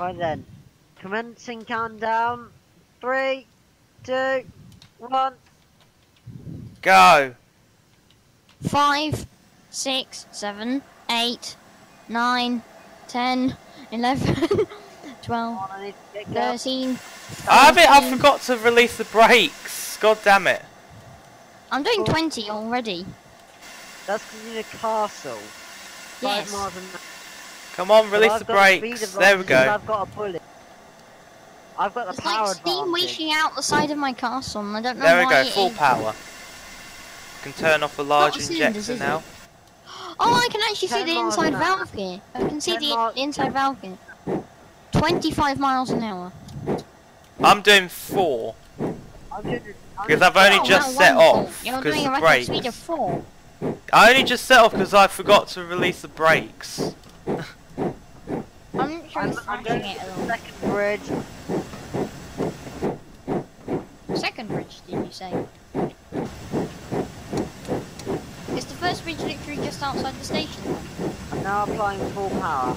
Right then. Commencing countdown. Three, two, one. Go. Five, six, seven, eight, nine, ten, eleven, twelve, Come I need to get going. thirteen. I have it. I forgot to release the brakes. God damn it. I'm doing 20 already. That's because you need a castle. Five Yes. Miles an Come on, release I've the brakes. advantage There we go. I've got a bullet. I've got the It's power like steam advantage. out the side of my castle, and I don't know There we why go. Full is- power. Can turn off the large Not injector is now. Oh, I can actually see the inside valve here. I can see the inside valve here. 25 miles an hour. I'm doing four I'm doing, I'm because I've only Oh, just set off You're doing a the record speed of 4. I only just set off because I forgot to release the brakes. I'm not sure I'm, it's I'm smashing going it to at the all. second bridge. Second bridge, did you say? Is the first bridge literally just outside the station? I'm now applying full power.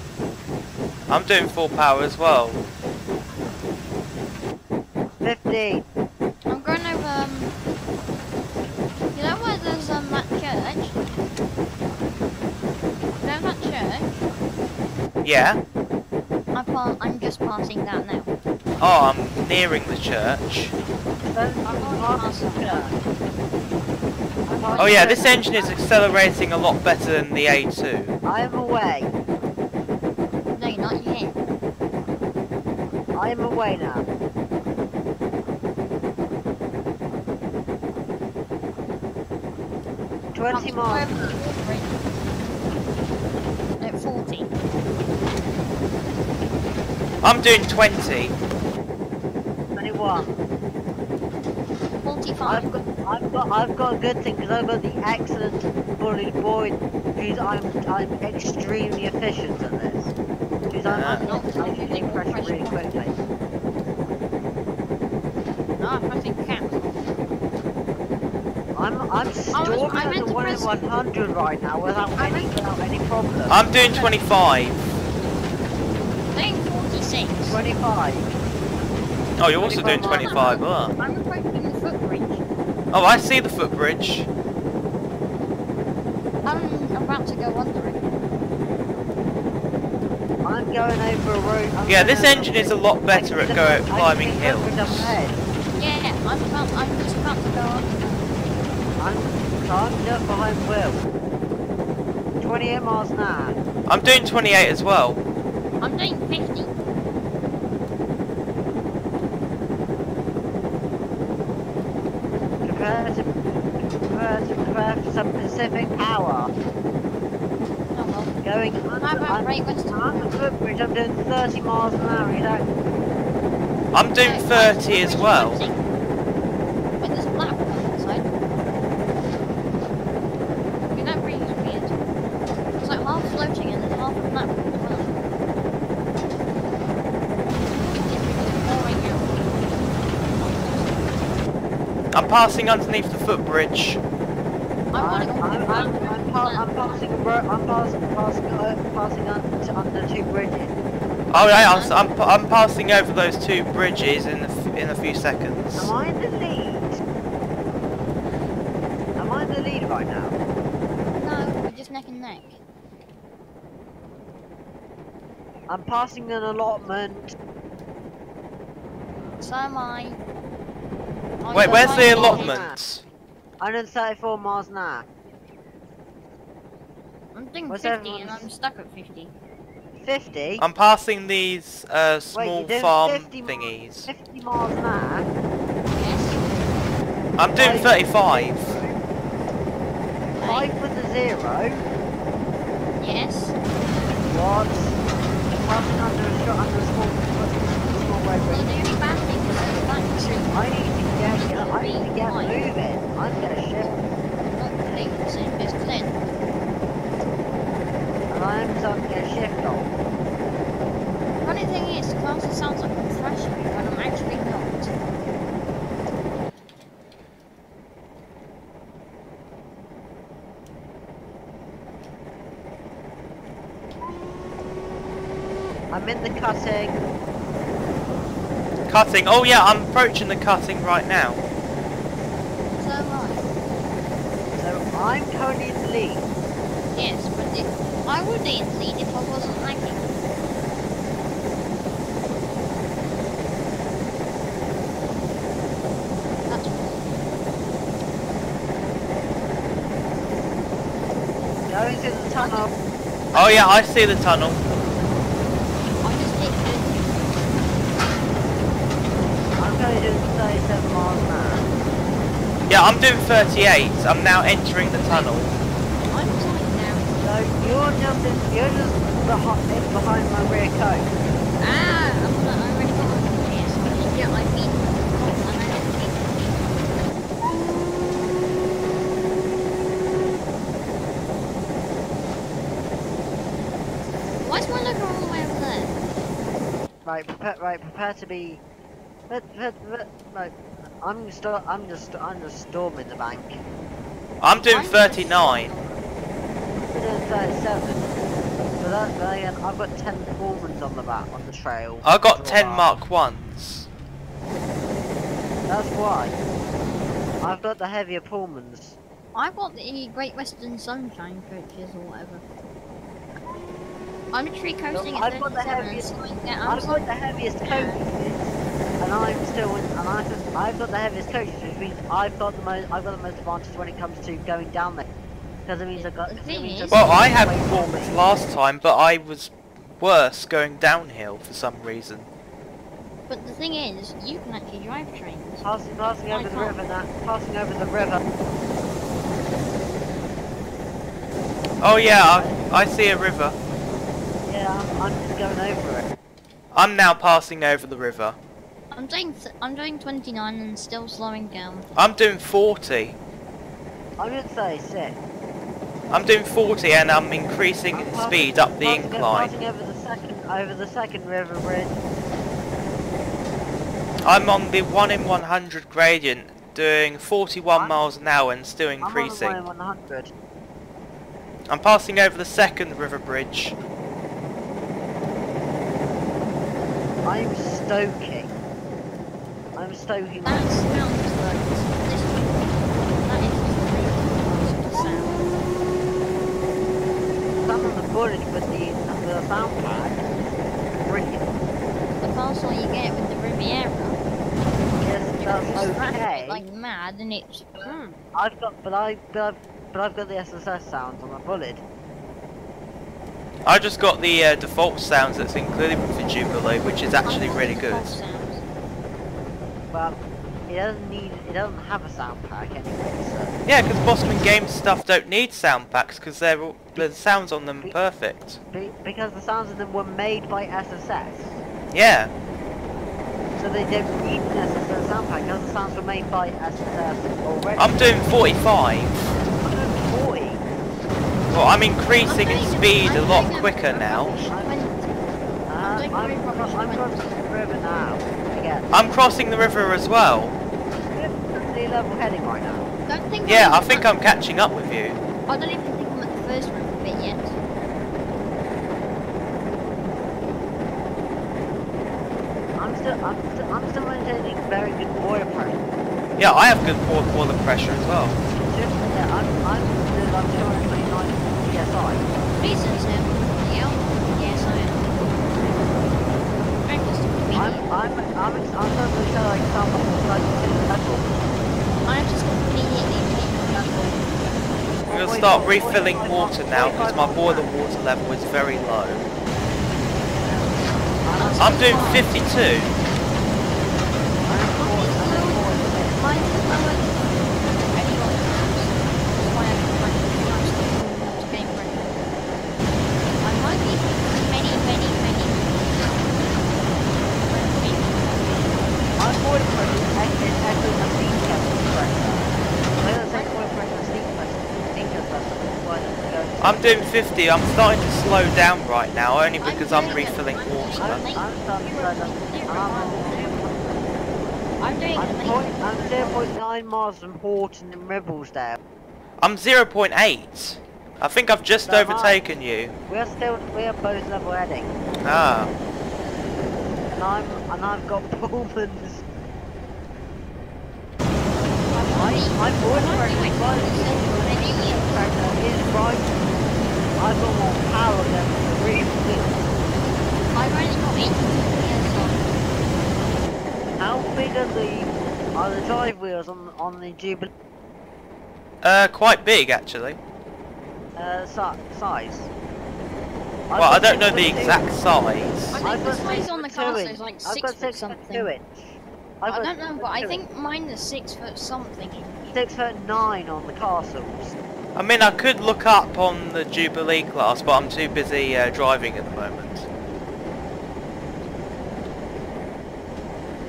I'm doing full power as well. 15. I'm going over, um... You know where there's, um, that church? You know that church? Yeah. I pa- I'm just passing that now. Oh, I'm nearing the church. I'm Oh, passing the- I'm Oh yeah, this engine is accelerating a lot better than the A2. I'm away. No, you're not yet. I'm away now. Twenty miles. over the bridge. No, 40. I'm doing 20. Twenty-one. 45. I've got, I've got, I've got a good thing because I've got the excellent bully boy. Because I'm, I'm extremely efficient at this. Because I'm. I'm not, I can take pressure really quickly. Ah, pressing cap. I'm, I'm storming I at the one in 100 right now without any, meant- without any problem. I'm doing 25. Saying 46. 25. Oh, you're also doing 25 25. Oh. I'm approaching the footbridge. oh, I see the footbridge. I'm about to go under it. I'm going over a road. I'm Yeah, this engine is a lot better at go at I climbing can see the footbridge up hills. Yeah, I'm about, I'm just about to go under. I'm, so I'm just behind Will. 28 miles an hour. I'm doing 28 as well. I'm doing 50. Prepare to, prepare to, prepare for some Pacific power. Oh well. Going under, I'm I'm, right west I'm the footbridge, I'm doing 30 miles an hour, you know. I'm doing 30 as well. Wait, there's a black one on the side. Okay, that bridge is weird. It's like half floating and then half a black one as well. It's pouring out. I'm passing underneath the footbridge. I want I'm, it I'm, I'm, I'm, pa- I'm passing a ro- I'm passing, passing, uh, passing under, under two bridges. Oh yeah, I'm, s- I'm, I'm passing over those two bridges in a, f- in a few seconds. Am I in the lead? Am I in the lead right now? No, we're just neck and neck. I'm passing an allotment. So am I. I'm Wait, so where's I'm the getting- allotment? 134 miles an hour. I'm doing What's 50 and I'm stuck at 50. 50? I'm passing these uh, small you're farm 50 thingies. 50 miles an hour? Yes. I'm doing 35. 5 with a 0? Yes. What? Passing under a shot under a small, small road Well, the only bad thing is the black I need I'm in the cutting. Cutting. Oh yeah, I'm approaching the cutting right now. So am I. So I'm currently in the lead. Yes, but it, I would be in the lead if I wasn't lagging. That's Going to the tunnel. Oh yeah, I see the tunnel. I just hit it. I'm going to do 37 miles an hour. Yeah, I'm doing 38. I'm now entering the tunnel. I'm tight now. So you're just in, you're just behind, in behind my rear coat. Ah, I'm gonna, I already got one. Yes, I just my feet. Oh, and I don't think. Why is my logo all the way over there? Right, prepare, right, prepare to be. But, but, but, right. I'm just, I'm just, I'm just storming the bank. I'm doing I'm 39. We're doing 37. But that, but again, I've got 10 Pullmans on the back, on the trail. I've got 10 our- Mark 1s. That's why. I've got the heavier Pullmans. I've got the Great Western Sunshine coaches or whatever. I'm literally coasting I've at got the heaviest- slowing down. I'm I've got the heaviest coaches, and I'm still, in, and I just, I've got the heaviest coaches, which means I've got the most, I've got the most advantage when it comes to going down there. Because it means I've got. The 'cause it thing means Well, I had way performance last time, but I was worse going downhill for some reason. But the thing is, you can actually drive trains. Passing, passing I over the can't. river now. Passing over the river. Oh yeah, I, I see a river. Yeah, I'm, I'm just going over it. I'm now passing over the river. I'm doing th- I'm doing 29 and still slowing down. I'm doing 40. I'm going to say six. I'm doing 40 and I'm increasing I'm speed up the passing, incline. Passing over the second, over the second river bridge. I'm on the 1 in 100 gradient, doing 41 I'm- miles an hour and still I'm on increasing. the 100. I'm passing over the second river bridge. I'm stoking. I'm stoking. That sounds like this That is just sound. Some of the bullet with the, the sound pad. Brilliant. The faster you get with the Riviera, Yes, you that's just okay. like mad and it's hmm. I've got, but I, but I've, but I've got the SSS sounds on my bullet. I just got the uh, default sounds that's included with the Jubilee, which is actually really good. false sounds. But it doesn't need, it doesn't have a sound pack anyway. So Yeah, because Bossman Games stuff don't need sound packs because they're all- the sounds on them are perfect. be, because the sounds of them were made by SSS, Yeah, so they don't need an SSS sound pack because the sounds were made by SSS already. I'm doing 45. I'm doing 40. Well, I'm increasing in I'm doing- speed a I'm lot quicker now. Uh, I'm, doing I'm, very I'm when- crossing the river now. Again. I'm crossing the river as well. Sea level heading right now. Don't think Yeah, I'm I think I'm catching up with you. I don't even think I'm at the first river bit yet. I'm still, I'm still, I'm still maintaining very good water pressure. Yeah, I have good boil- boiler pressure as well. Just, yeah, I'm, I'm still on 229 psi. Reasons him. Yeah. Yes, I am. Very close to I'm, convenient. I'm, I'm, I'm starting to feel like someone who's like to the level. I'm just conveniently taking level. I'm going to start refilling water now because my boiler water level is very low. I'm doing 52. Mine is lower than anyone else. That's why I'm trying to nice to game ready. I might be many, many, many. I'm water pressure is actually, actually a steam test pressure. I don't think water pressure is steam pressure, steam test pressure, which is why I'm doing 50. I'm starting to slow down right now only because I'm refilling water. I'm, I'm starting to slow down. I'm doing I'm, it. point, I'm 0.9 miles from Horton and Ribblesdale. I'm 0.8. I think I've just So am I. overtaken you. We're still, we are both level heading. Ah. And I'm and I've got Pullman's. My I'm my voice not pressure doing is what right. you said, but My anyway. pressure is right. I've got more power than the real thing. I've only got 82 years on. How big are the are the drive wheels on on the Jubilee Uh, quite big actually. uh, si- size? Well, I don't know the exact size. I think the size on the castle is like I've 6 foot six foot two something. inch. I don't know, but I think mine is 6 foot something. six foot nine on the castles. I mean, I could look up on the Jubilee class, but I'm too busy uh, driving at the moment.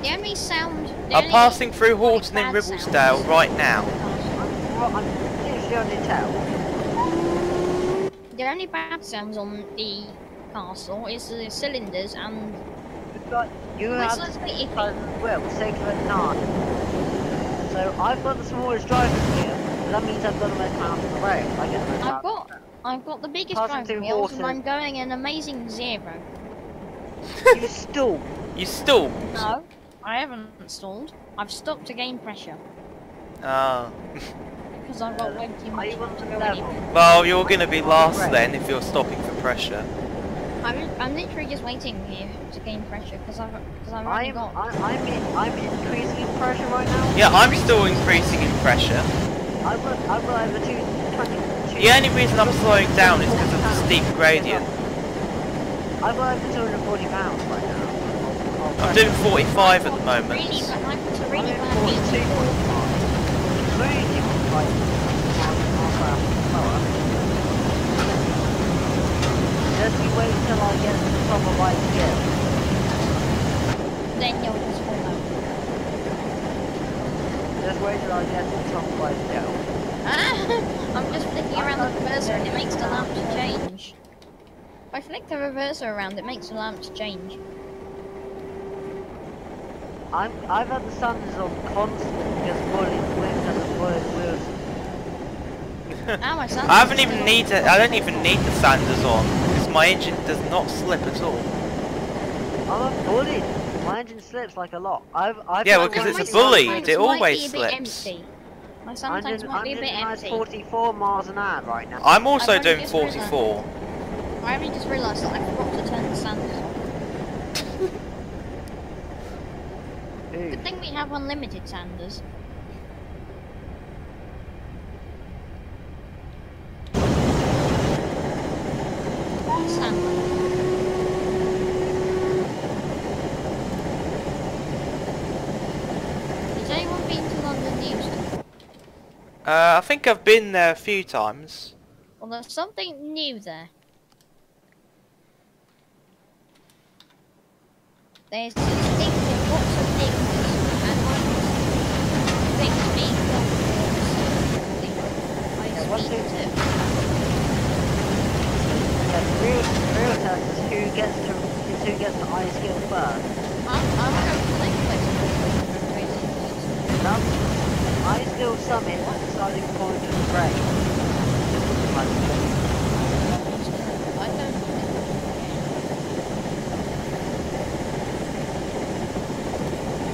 The only sound... The I'm only passing through Horton in bad sounds Ribblesdale right now. on the castle- I'm, I'm literally on the only bad sounds on the castle is the cylinders and You've got you have the six iffy? foot well, six foot nine. So I've got the smallest driver wheel. So That means I've got the most power on the road. I get the most I've power. got I've got the biggest Passing driving through wheels and I'm going an amazing zero. You stall. You stalled. No, I haven't stalled. I've stopped to gain pressure Oh. because I've got way too much you to go level? anywhere. well, you're going to be last then if you're stopping for pressure. I'm, I'm literally just waiting here to gain pressure because I've because I've only I'm got. I, I'm in, I'm increasing in pressure right now. Yeah, I'm still increasing in pressure. I've got I've got over two twenty. The only reason I'm slowing down is because of the steep gradient. I've got over 240 pounds right now. I'm doing 45 at the moment. Really, I'm really in bad 42 beat. point five. It's very different, like, half half hour slower. Just you wait till I get to the top of my skill. Then you'll just fall out. Just wait till I get to the top of my skill. I'm just flicking around the reverser and it makes the lamps change. If I flick the reverser around, it makes the lamps change. I'm, I've had the sanders on constant because bullet because of bullet wheels. Ah, my son. I haven't even need to, I don't even need the sanders on because my engine does not slip at all. I'm a bullet. My engine slips like a lot. I've, I've Yeah, had because it's a bully, sometimes it might always be a bit slips. empty. My I'm sometimes doing, might I'm be a bit a nice empty. 44 miles an hour right now. I'm also I've doing only just realised. 44. I only just realised that I forgot to turn the sanders on. Good thing we have unlimited sanders. Sander. Has anyone been to London Euston? Uh, I think I've been there a few times. Well, there's something new there. There's distinctive lots of things, and one things being built towards the high what's speed it? too. Yeah, the real, real test is who gets to is who gets to Ais Gill first. I'm, I'm going to like place. That's Ais Gill summit at the starting point of the race. Like,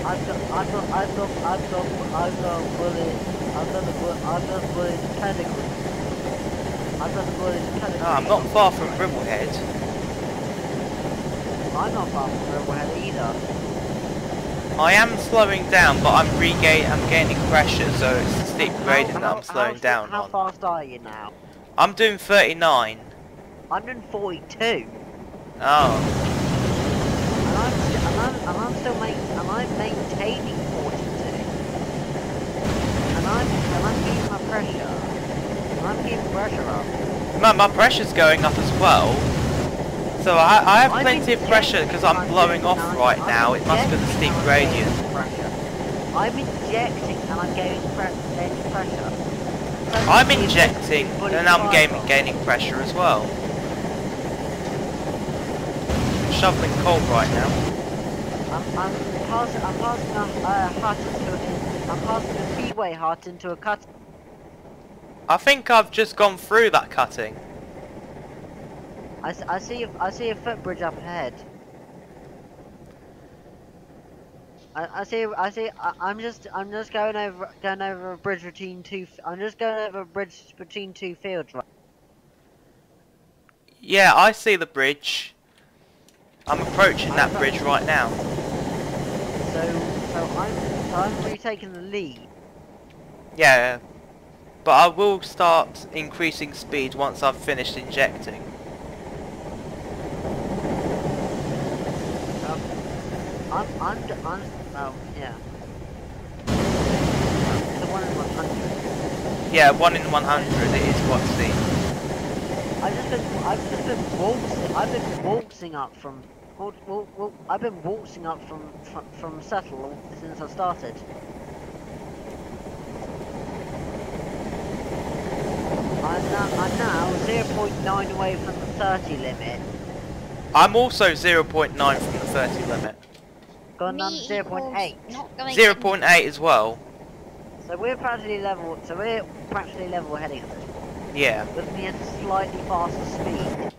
I don't Bullet, the bullet, bullet the bullet. No, I'm not far from Ribblehead. I'm not far from Riverhead either. I am slowing down, but I'm regain, I'm gaining pressure, so it's the steep gradient that I'm slowing how, down How on. fast are you now? I'm doing 39. I'm doing 42. Oh, And I'm, and I'm, and I'm still and I'm maintaining 42. And I'm, and I'm keeping my pressure. I'm keeping pressure up. man, my pressure's going up as well. So I, I have plenty of pressure because I'm blowing off right now. It must be the steep gradient. I'm injecting and I'm gaining, pressure. I'm injecting and I'm gaining, gaining pressure as well. Shoveling coal right now. I'm, I'm passing, I'm passing a uh, hut into a, I'm passing a speedway hut into a cut. I think I've just gone through that cutting. I, s- I see, I see a footbridge up ahead. I, I see. I see. I, I'm just. I'm just going over. Going over a bridge between two. I'm just going over a bridge between two fields. Right. Yeah, I see the bridge. I'm approaching that bridge right now. So. So I'm. So I'm retaking the lead. Yeah, but I will start increasing speed once I've finished injecting. Um, I'm. I'm. I'm. Oh yeah. The one in 100. Yeah, 1 in 100 it is what's seen. I've just been. I've just been waltzing. I've been waltzing up from. Well, well, well, I've been waltzing up from from, from Settle since I started. I'm now, 0.9 away from the 30 limit. I'm also 0.9 from the 30 limit. Gone down Me to 0.8. not 0.8 as well. So we're practically level. So we're practically level heading. Yeah. With me at a slightly faster speed.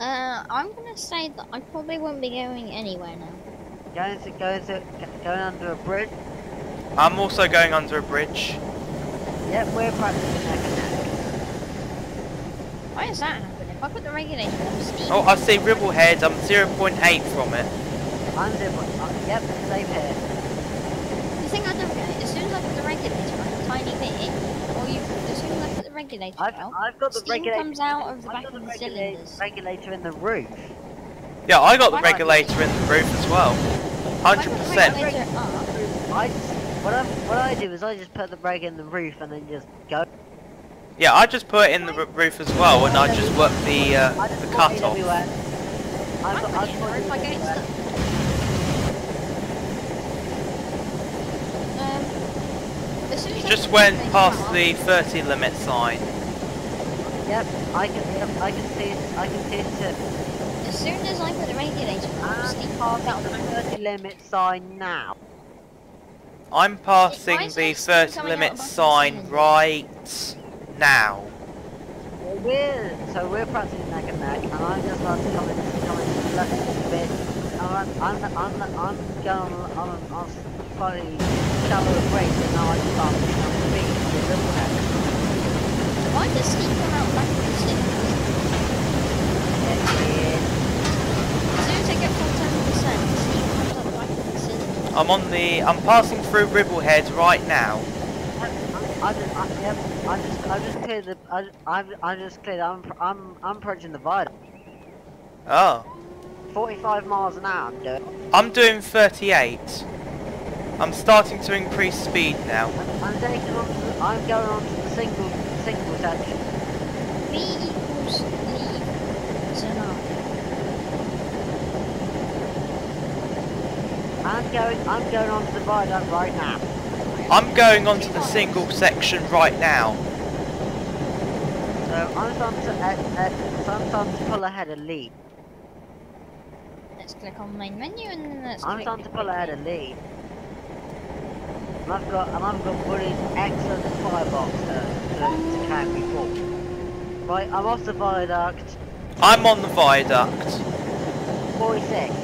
Uh, I'm gonna say that I probably won't be going anywhere now. Going to going to going under a bridge. I'm also going under a bridge. Yep, we're practically neck and neck. Why is that happening? If I put the regulator on steam, Oh, I see ripple Ribblehead. I'm 0.8 from it. I'm different. Uh, yep, same here. the thing I don't get, as soon as I put the regulator on a tiny bit, or you, as soon as I put the regulator I've, out, I've got the steam regulator. comes out of the I've back of the the regulator, cylinders. regulator in the roof. Yeah, I got the Why not? regulator in the roof as well. If I put the 100%. up, I what I what I do is I just put the reg in the roof and then just go. Yeah, I just put it in the roof as well, and I just work the uh, just the cut off. everywhere. I'm I've got, I've got roof, I get it everywhere. stuck. Um, as as Just went past the 30 limit sign. Yep, I can I can see it. I can see it too. As soon as I put the regulator on, And steam past comes out the of the 30 limit sign now. I'm passing the 30 limit sign cylinder? right now. Well, we're so we're practically neck and neck, and I'm just about to come in, come in left a bit. And I'm I'm I'm I'm going on on a, on a slightly shallower break, and now I start picking up speed with little head. Why does steam come out back of the cylinders? As soon as I get full 10%, steam comes out the back of the cylinder. I'm on the. I'm passing through Ribblehead right now. I just, I, yep, I just, I just cleared the, I, I, I just cleared. I'm, I'm, I'm approaching the viaduct. Oh. 45 miles an hour. I'm doing. I'm doing 38. I'm starting to increase speed now. I'm, I'm taking on. To I'm going on to the single, single section. V equals. I'm going, I'm going on to the viaduct right now. I'm going onto the single section right now. So I'm starting to, uh, uh, so I'm starting to pull ahead a lead. Let's click on main menu and then let's I'm click starting to pull ahead a lead. And I've got, and I've got Woody's excellent firebox to, to, to carry me forward. Right, I'm off the viaduct. I'm on the viaduct. 46.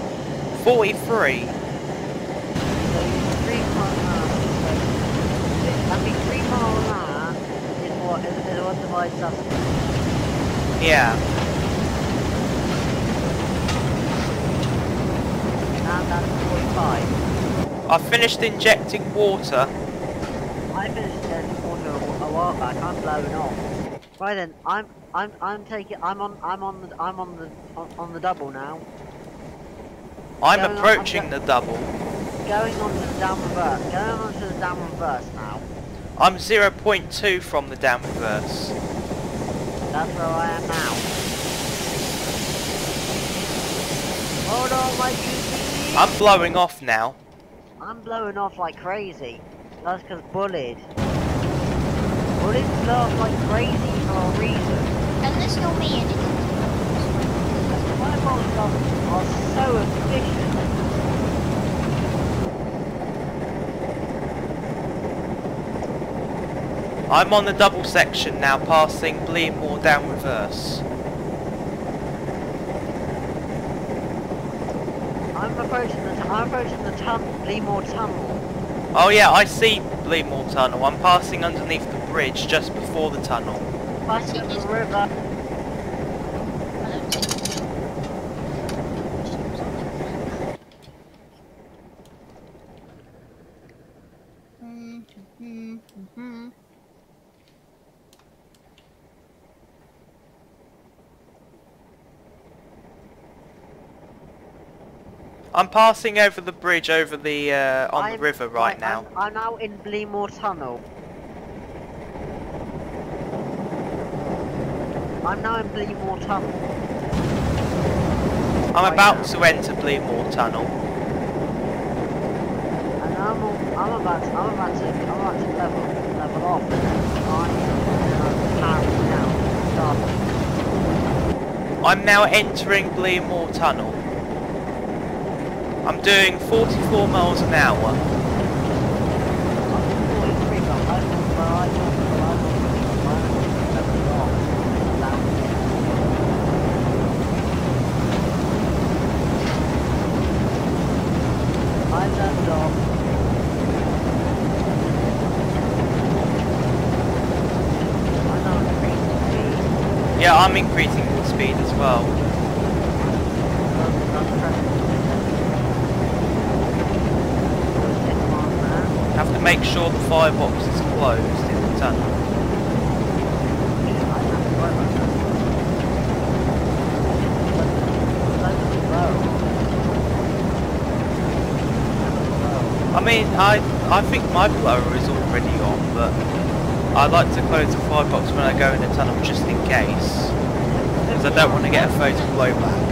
43. So three mile an hour. So, I think three mile an hour is what is, is what divides. Yeah. And that's 45. I finished injecting water. I finished getting water a, a while back. I'm blowing off. Right then, I'm I'm I'm taking I'm on I'm on the I'm on the on, on the double now. I'm Going on- I'm approaching the double. Going on to the down reverse. Going on to the down reverse now. I'm 0.2 from the down reverse. That's where I am now. Hold on, my beauty. I'm blowing off now. I'm blowing off like crazy. That's because Bulleid. Bulleid blow off like crazy for a reason. And there's no me in it. My bombs are so efficient. I'm on the double section now, passing Blea Moor down reverse. I'm approaching the, I'm approaching the tunnel. Oh yeah, I see Blea Moor Tunnel. I'm passing underneath the bridge just before the tunnel. Passing the river. I'm passing over the bridge over the uh, on the I'm- river right I- now. I'm, I'm now in Blea Moor Tunnel. I'm now in Blea Moor Tunnel. I'm right about now. to enter Blea Moor Tunnel. And I'm, I'm about to, I'm about to, I'm about to level, level off. I'm, and I'm powering down. Stop. I'm now entering Blea Moor Tunnel. I'm doing 44 miles an hour. I'm 43, but I don't, but I don't, but I don't, but I don't level off. Down. I leveled off. I'm not increasing speed. Yeah, I'm increasing the speed as well. I'm, I'm pressing. It's on now. I have to make sure the firebox is closed in the tunnel. I mean, I I think my blower is already on, but I like to close the firebox when I go in the tunnel just in case, because I don't want to get a photo blowback.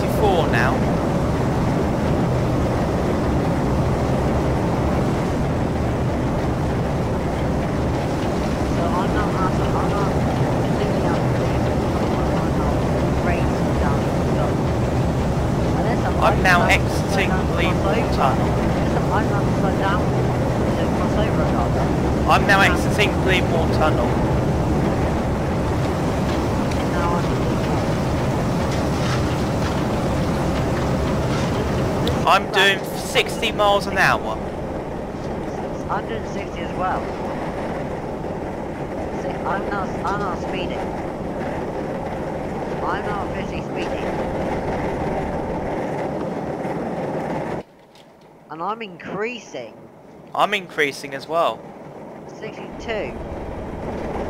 over rather. I'm now exiting Blea Moor Tunnel. I'm doing 60 miles an hour. I'm doing 60 as well. I'm not, I'm not speeding. I'm not busy speeding. And I'm increasing. I'm increasing as well. 62.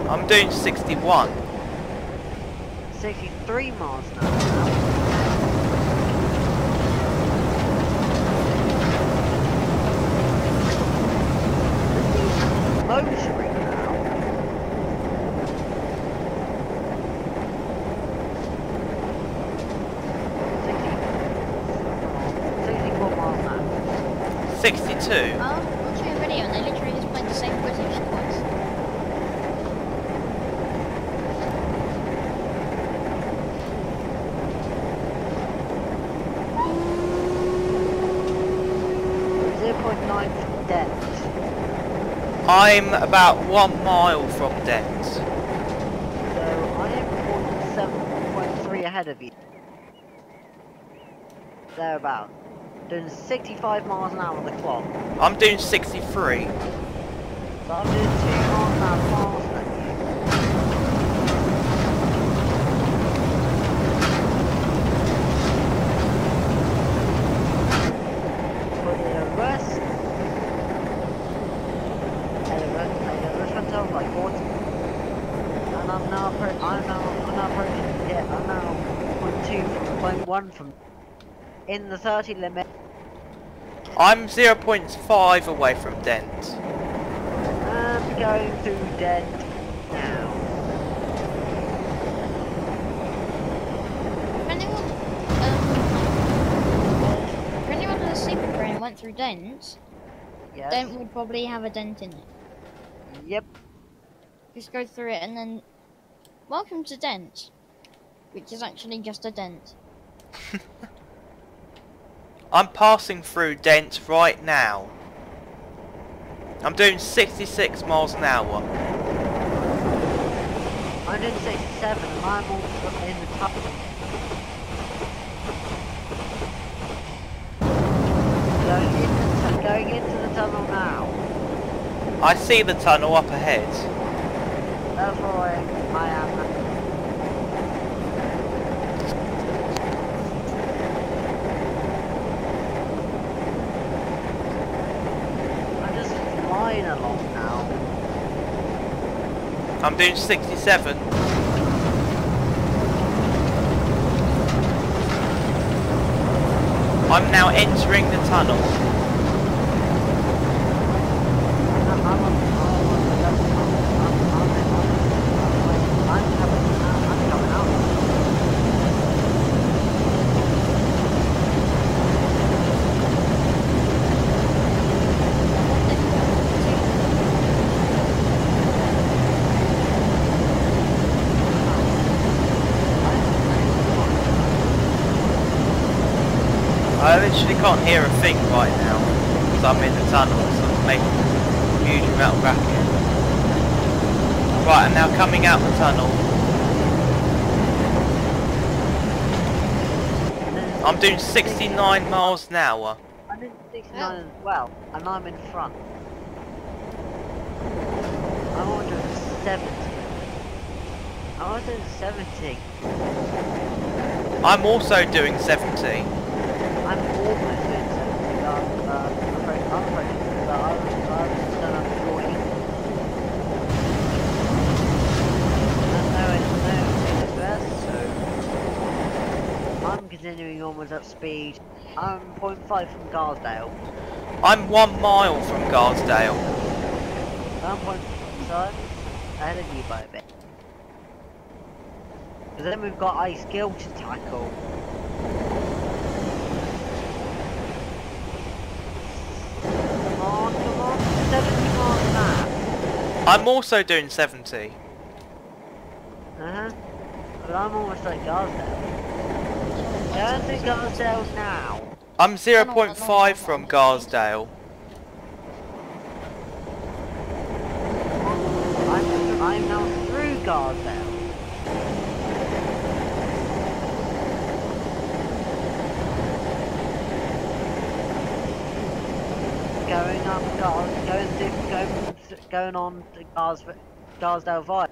I'm doing 61. 63 miles an hour now. Motoring now. Sixty-four miles an hour. 62. Oh, watching a video and they literally just played the same British twice. Zero point nine depth. I'm about one mile from Dent. So I am point seven point three ahead of you. Thereabout. Doing sixty-five miles an hour on the clock. I'm doing 63. So I'm doing two miles an hour faster than you. But the rest, and the rest, and the rest like 40. And I'm now, appro- I'm now, I'm now approaching, yeah, I'm now point two from point one from in the 30 limit. I'm 0.5 away from Dent. Um, I'm going to Dent now. If anyone, um, a sleeping brain went through Dent, yes. Dent would probably have a dent in it. Yep. Just go through it and then... Welcome to Dent. Which is actually just a dent. I'm passing through Dent right now. I'm doing 66 miles an hour. 167 and I'm all in the top. Going into, going into the tunnel now. I see the tunnel up ahead. That's where I am. I'm flying now. I'm doing 67. I'm now entering the tunnel. I'm, I'm, on- I'm, on the left- I'm, I'm, I'm, I'm, I'm coming out. I'm coming out. I literally can't hear a thing right now. Because I'm in the tunnel, so I'm making a huge amount of racket. Right, I'm now coming out the tunnel. I'm doing 69 miles an hour. I'm in 69 as well, and I'm in front. I'm ordering 70. I'm ordering 70. I'm also doing 70. I'm almost doing 70. Uh, uh, I'm afraid, I'm afraid, but I was, I was done up 40. There's no, no express, so... I'm continuing onwards at speed. I'm 0.5 from Garsdale. I'm one mile from Garsdale. I'm 0.5 ahead of you by a bit. But then we've got Ais Gill to tackle. Come on, come on. 70 miles an. I'm also doing 70. Uh-huh. But I'm almost at Garsdale. Going to Garsdale now. I'm 0.5 from Garsdale. I'm, I'm now through Garsdale. Going up Gars, going to, going, going on to Gars, Garsdale Via.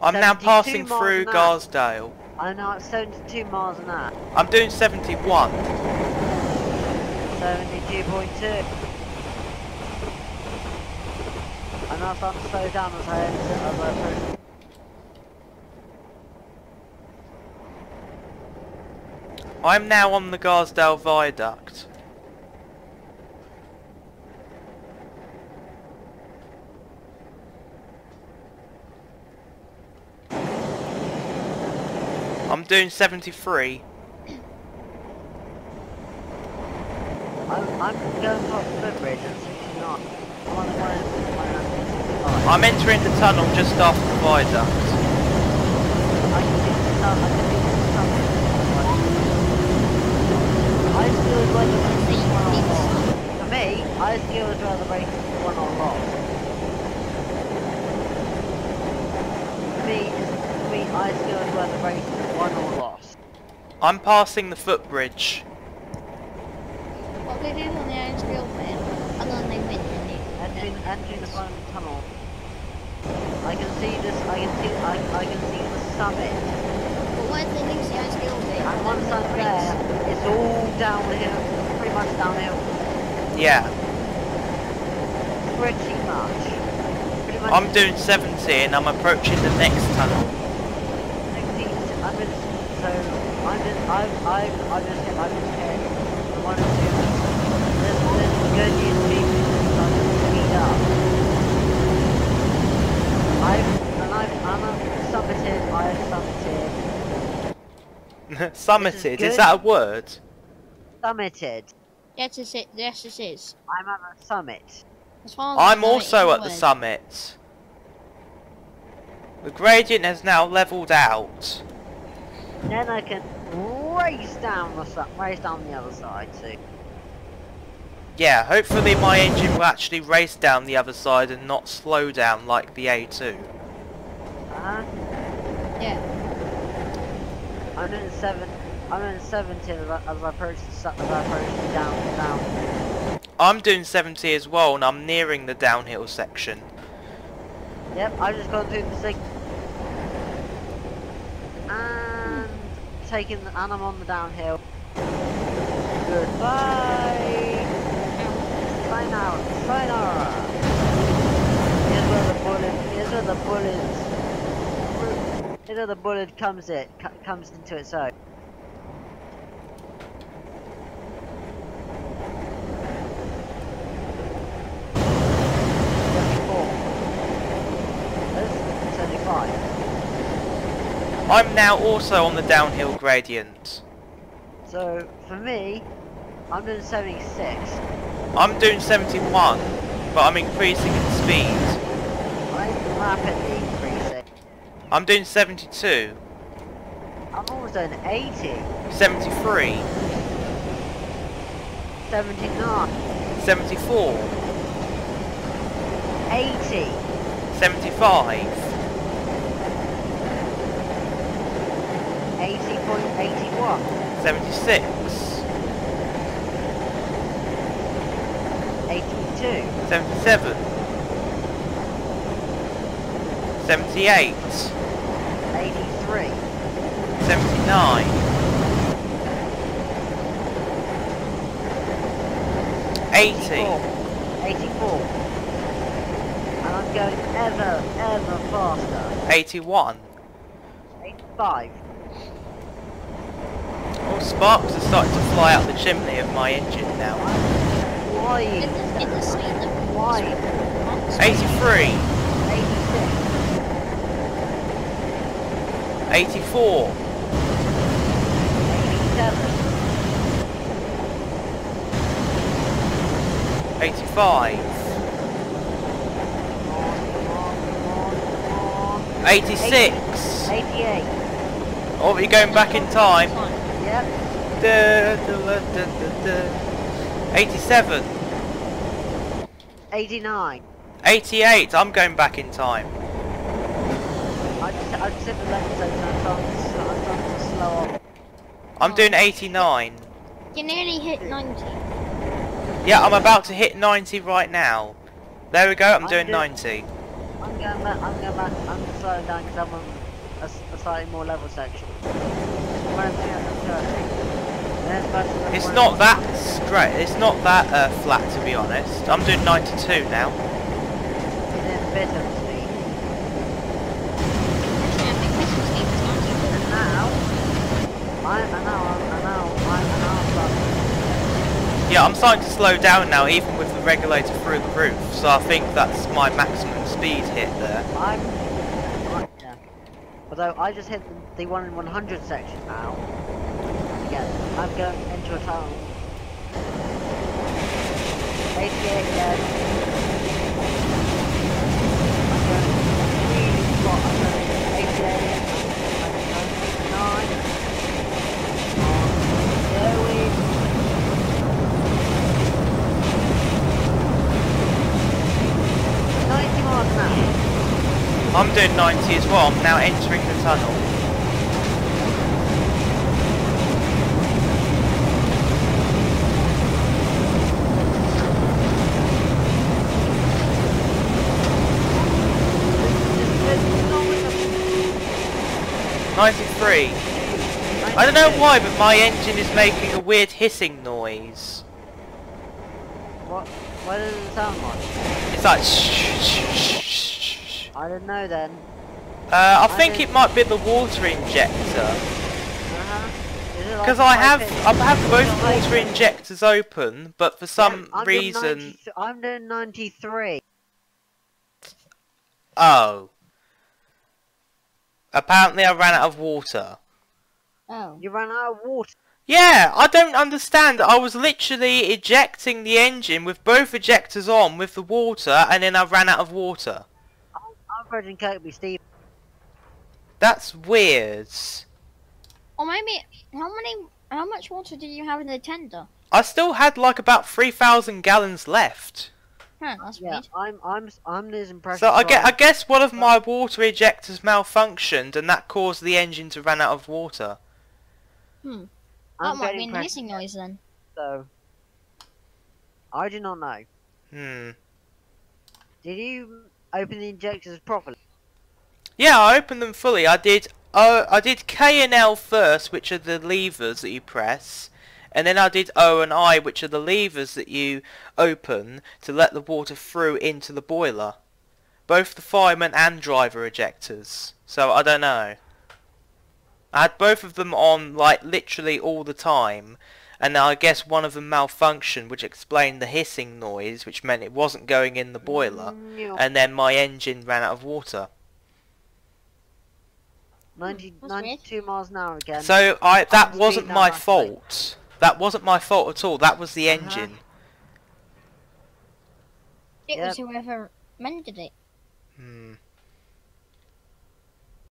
I'm now passing through an hour. Garsdale. I'm now 72 miles an hour. I'm doing 71. 72.2. I'm now starting to slow down as I enter, as I approach. I'm now on the Garsdale Viaduct. I'm doing 73. I'm, I'm going past the footbridge at 69. I'm on the way to 65. I'm entering the tunnel just after the viaduct. I can see the sun, I can see the sun. I still would rather race one on. For me, I still would rather race one on lost. For me, for me, I still would rather race one or lost. I'm passing the footbridge. What they do on the Iron Field bit, and then they win, and you Entering, entering the front tunnel. I can see this, I can see, I, I can see the summit. But why did they lose the Iron Field bit? And once I'm there, it's all downhill, pretty much downhill. Yeah, Pretty much. Pretty much. I'm doing 70 and I'm approaching the next tunnel. 16, I'm in, so, I'm in, I've, I've, I've just hit, I've just hit one two. This, this is good news to me, I'm going to speed up. I've, and I've, I'm a summited, I've summited, Summited, is good. that a word? summited. Yes, it is. Yes, it is. I'm at the summit. As far as I I'm know, also at the wood. summit. The gradient has now leveled out. Then I can race down the su- race down the other side too. Yeah, hopefully my engine will actually race down the other side and not slow down like the A2. Uh-huh. Yeah. I'm. I'm in 17 as I, as I approach the su- as I approach the down down. I'm doing 70 as well and I'm nearing the downhill section. Yep, I've just gone through the sig. And taking the, and I'm on the downhill. Goodbye. Sayonara. Sayonara. Here's where the Bulleid. Here's where the Bulleids. Here's where the Bulleid comes it comes into its own. Seventy-four. This seventy-five. I'm now also on the downhill gradient. So for me, I'm doing 76. I'm doing 71, but I'm increasing in speed. I'm rapidly increasing. I'm doing 72, I'm almost doing 80, 73, 79, 74, 80, 75, 76, 82, 77, 78, 83, 79, 80, 84. And I'm going ever, ever faster. 81. 85. Sparks are starting to fly out the chimney of my engine now. Why? In the, in the scene that Why? 83, 86. 84, 87. 85, Come on, come on, come on, come on. 86. 88. Oh, you're going back in time. 87, 89. 88. I'm going back in time. I just, I just hit the left so I'm starting to, I'm starting to slow off. I'm doing 89. You nearly hit 90. Yeah, I'm about to hit 90 right now. There we go. I'm I'm doing do- 90. I'm going back, I'm going back, I'm slowing down because I'm on a slightly more level section. I'm running 330. Then it's not that straight. It's not that uh, flat to be honest. I'm doing 92 now. It's in bit of speed. Actually, I think this was speed was 92. Now, I, I know, I know, I, I know I'm starting. Yeah, I'm starting to slow down now, even with the regulator through the roof. So I think that's my maximum speed hit there. I'm, I, yeah. Although I just hit the, the 1 in 100 section now. I'm going into a tunnel. 88 again. I'm going really far. I'm going 88. I'm going 9. Going. 90 miles an hour. I'm doing 90 as well. I'm now entering the tunnel. Ninety-three. I don't know why, but my engine is making a weird hissing noise. What? What does it sound like? It's like shh, shh, shh, shh, shh. I don't know then. Uh, I I think it might be the water injector. Uh-huh. Like Because I have. I have both water injectors open, but for some I'm doing reason, 90 I'm doing 93. oh. Apparently I ran out of water. Oh. You ran out of water. Yeah, I don't understand. I was literally ejecting the engine with both ejectors on with the water, and then I ran out of water. I'm Virgin Kirkby Stephen. That's weird. Or maybe how many? How much water did you have in the tender? I still had like about 3,000 gallons left. Huh, that's Yeah, weird. I'm I'm I'm losing pressure. So I, get, I guess one of my water ejectors malfunctioned, and that caused the engine to run out of water. Hmm. That I'm might be an pressure, hissing noise then. So I do not know. Hmm. Did you open the injectors properly? Yeah, I opened them fully. I did. Uh, I did K and L first, which are the levers that you press, and then I did O and I, which are the levers that you open to let the water through into the boiler. Both the fireman and driver ejectors. So I don't know. I had both of them on like literally all the time, and I guess one of them malfunctioned, which explained the hissing noise, which meant it wasn't going in the boiler, Mm, and then my engine ran out of water. 90, 92 miles an hour again. So I that wasn't my down nicely. fault. That wasn't my fault at all. That was the Uh-huh. engine. It Yep. was whoever mended it. Hmm.